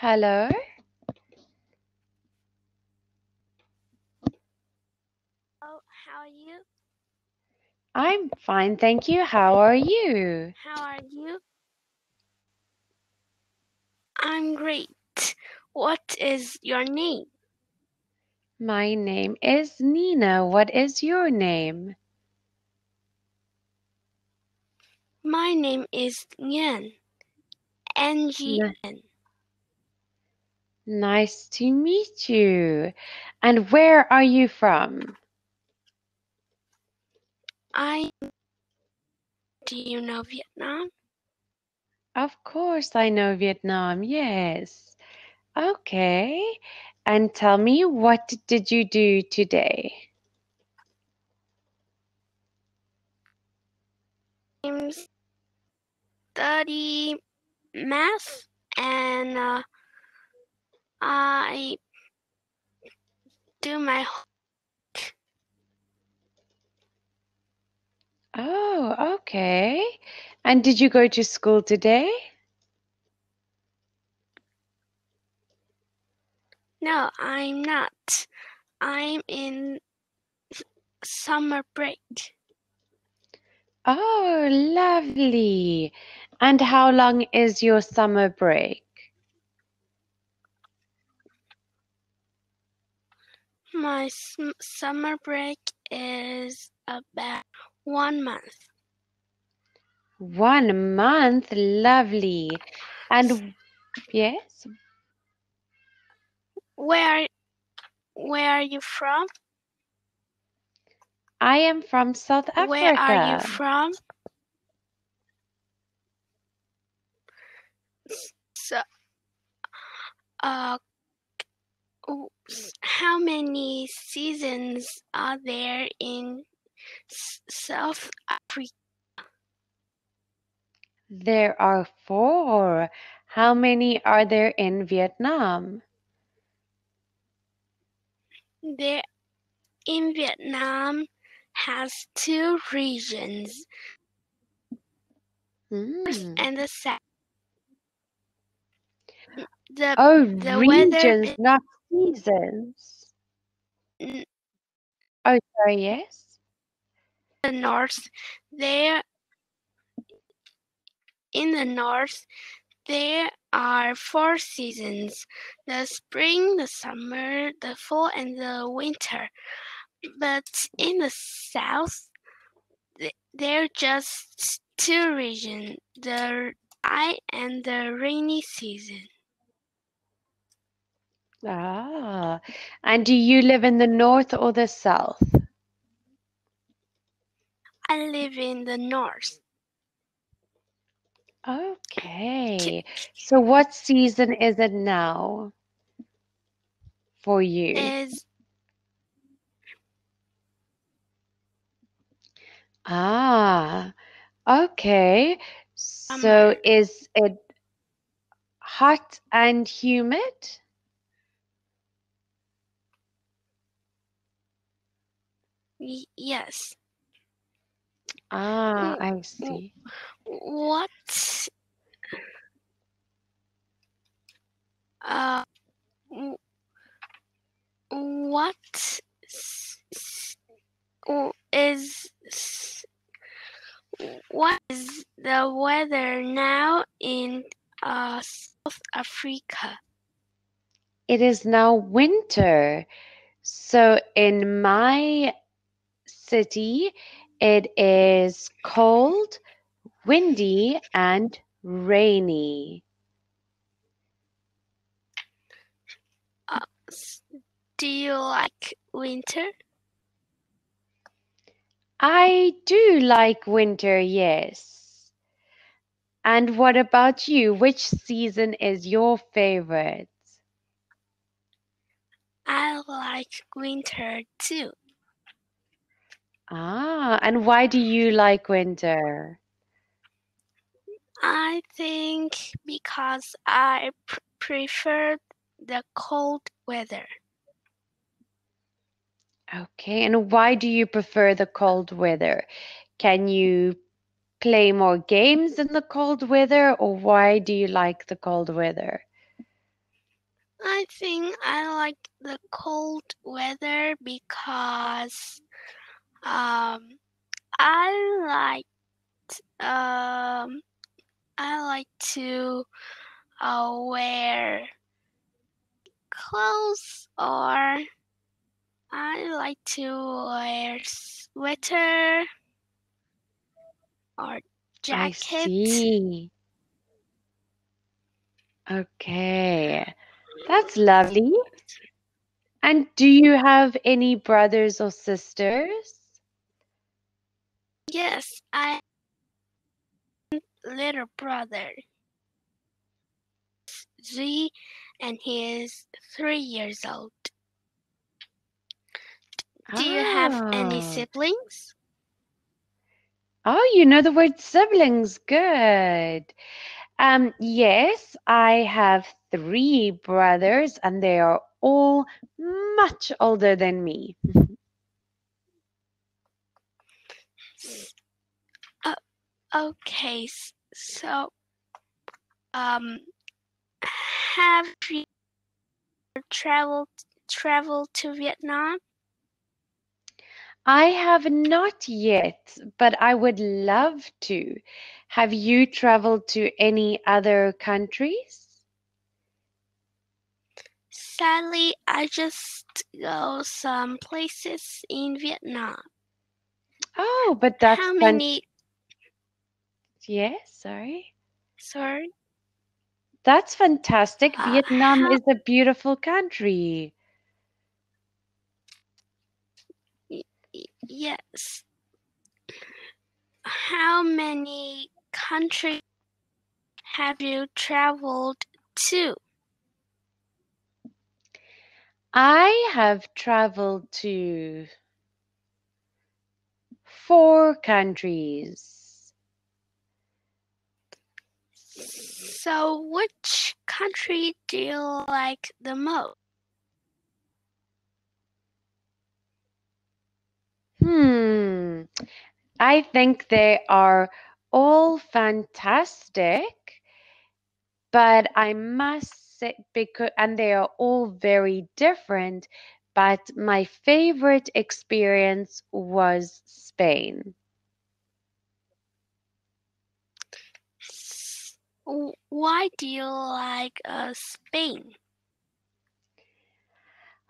Hello. Oh, how are you? I'm fine, thank you. How are you? How are you? I'm great. What is your name? My name is Nina. What is your name? My name is Nguyen. N G N. Nice to meet you. And where are you from? I. Do you know Vietnam? Of course, I know Vietnam. Yes. Okay. And tell me, what did you do today? I'm study math and uh, I do my Oh, okay. And did you go to school today? no, I'm not. I'm in summer break. Oh, lovely. And how long is your summer break? My sm- summer break is about one month. One month. Lovely. And yes, Where where are you from? I am from South Africa. Where are you from? So, uh, how many seasons are there in South Africa? There are four. How many are there in Vietnam? There, in Vietnam, has two regions, Hmm. and the south. The Oh, the weather regions, is- not seasons. n- mm. Oh, sorry, yes. the north. There, in the north, there are four seasons: the spring, the summer, the fall, and the winter. But in the south, th- there are just two regions: the dry and the rainy season. Ah, and do you live in the north or the south? I live in the north. Okay. So what season is it now for you? Is Ah, okay. So is it hot and humid? Y- yes. Ah, Mm, I see. What? Uh, w- what s- s- w- is s- what is the weather now in uh, South Africa? It is now winter. So in my city, it is cold, windy, and rainy. Uh, s- Do you like winter? I do like winter, yes. And what about you? Which season is your favorite? I like winter too. Ah, and why do you like winter? I think because I pr- prefer the cold weather. Okay, and why do you prefer the cold weather? Can you play more games in the cold weather, or why do you like the cold weather? I think I like the cold weather because um I like um I like to uh, wear clothes or I like to wear sweater or I jacket. see. Okay. That's lovely. And do you have any brothers or sisters? Yes, I little brother. Z and he is three years old. Do you have any Ah. siblings? Oh, you know the word siblings. Good. Um, yes, I have three brothers and they are all much older than me. Okay, so um have you traveled traveled to Vietnam? I have not yet, but I would love to. Have you traveled to any other countries? Sadly, I just go some places in Vietnam. Oh, but that's How many? Yes, sorry. Sorry. That's fantastic. Uh, Vietnam how- is a beautiful country. Yes. How many countries have you traveled to? I have traveled to four countries. So, which country do you like the most? Hmm. I think they are all fantastic, but I must say because and they are all very different, but my favorite experience was Spain. S- w- Why do you like uh, Spain?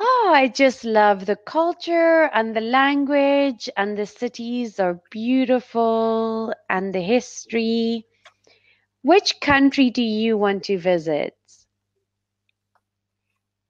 Oh, I just love the culture and the language, and the cities are beautiful, and the history. Which country do you want to visit?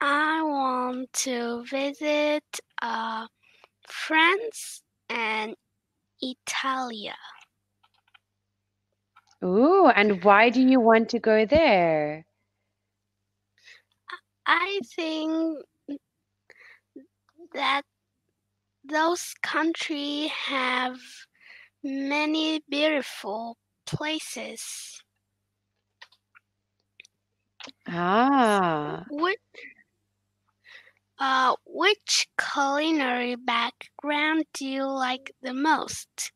I want to visit uh, France and Italia. Ooh, and why do you want to go there? I think that those countries have many beautiful places. Ah, Which, uh, which culinary background do you like the most?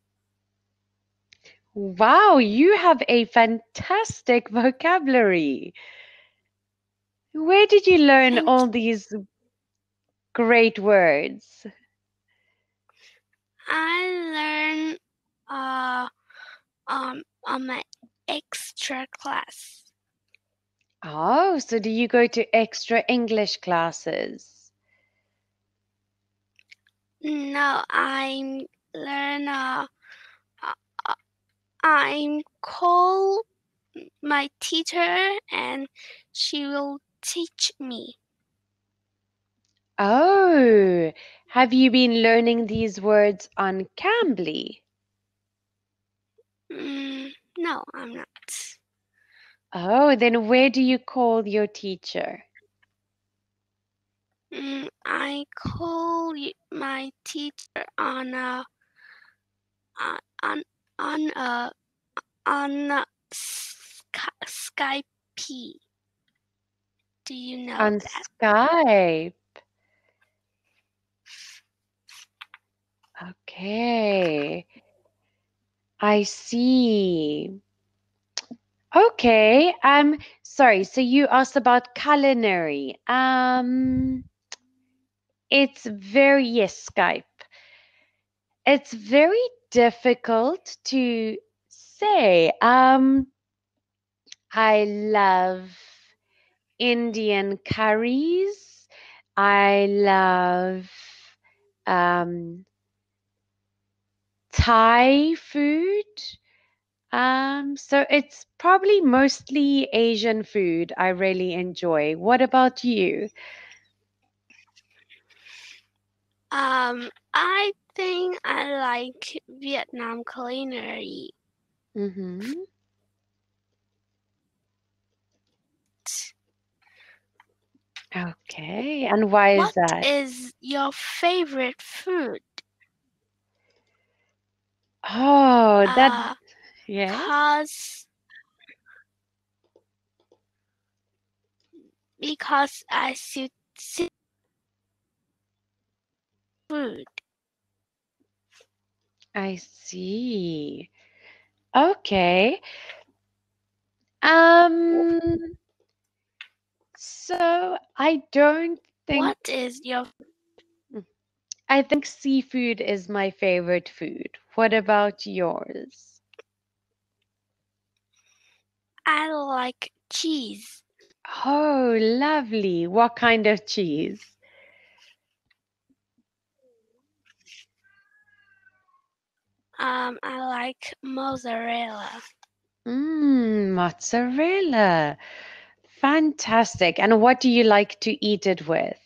Wow, you have a fantastic vocabulary. Where did you learn all these great words? I learn uh, um, on my extra class. Oh, so do you go to extra English classes? No, I learn. Uh, I'm call my teacher, and she will teach me. Oh, have you been learning these words on Cambly? Mm, no, I'm not. Oh, then where do you call your teacher? Mm, I call my teacher on a on on on a on a Sky- Skype. Do you know On that? Skype. Okay. I see. Okay. Um, sorry. So you asked about culinary. Um, it's very yes, Skype. It's very difficult to say. Um, I love Indian curries. I love um, Thai food. Um, so it's probably mostly Asian food I really enjoy. What about you? Um, I think I like Vietnam culinary. Mm-hmm. Okay, and why is What that? is your favorite food? Oh, that Uh, yes. cause because I should see food. I see. Okay. Um, so I don't think What is your I think seafood is my favorite food. What about yours? I like cheese. Oh, lovely. What kind of cheese? Um, I like mozzarella. Mmm, mozzarella. Fantastic. And what do you like to eat it with?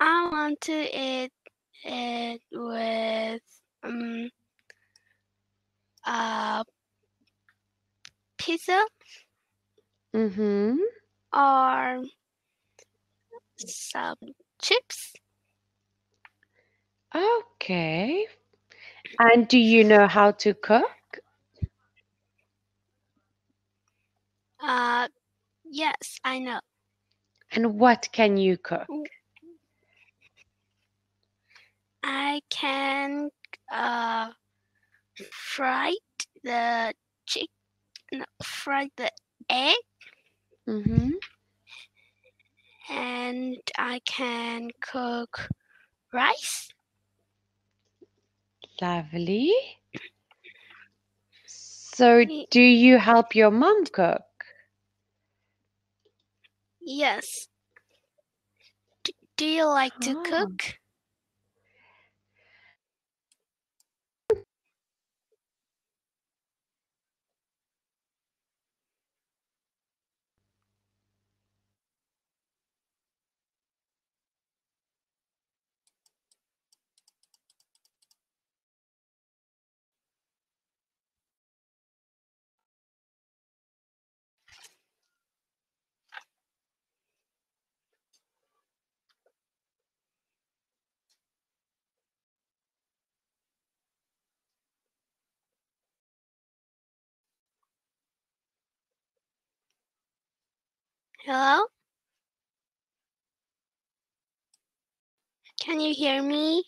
I want to eat it with um uh pizza Mm-hmm. or some chips. Okay. And do you know how to cook? Uh, yes, I know. And what can you cook? I can uh fry the chick, no, fry the egg, Mm-hmm. and I can cook rice. Lovely. So do you help your mom cook? Yes. D- do you like to Ah. cook? Hello? Can you hear me?